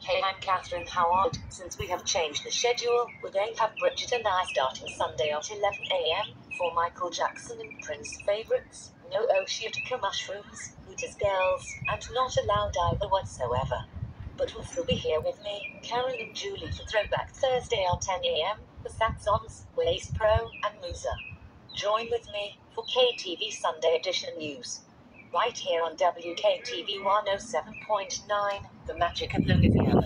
Hey, I'm Catherine Howard. Since we have changed the schedule, we're going to have Bridget and I starting Sunday at 11 a.m. for Michael Jackson and Prince favorites. No Oceatica mushrooms, Hooters girls, and not allowed either whatsoever. But we'll still be here with me, Karen and Julie for Throwback Thursday at 10 a.m. for Saxons, Waze Pro, and Musa. Join with me for KTV Sunday Edition News. Right here on WKTV 107.9, The Magic of Louisiana.